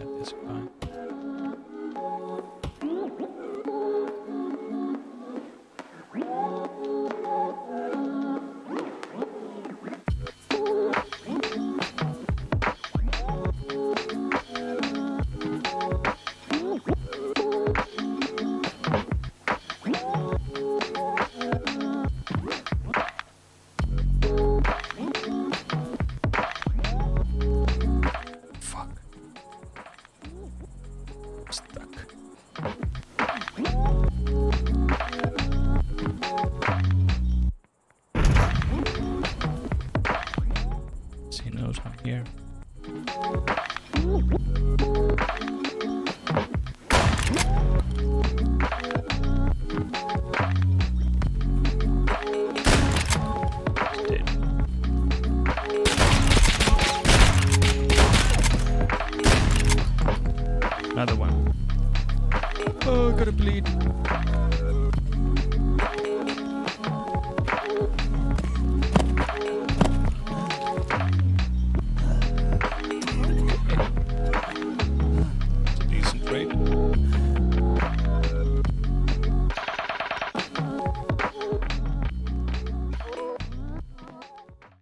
at this point. Stuck. He knows I'm here. Another one. Oh, gotta bleed.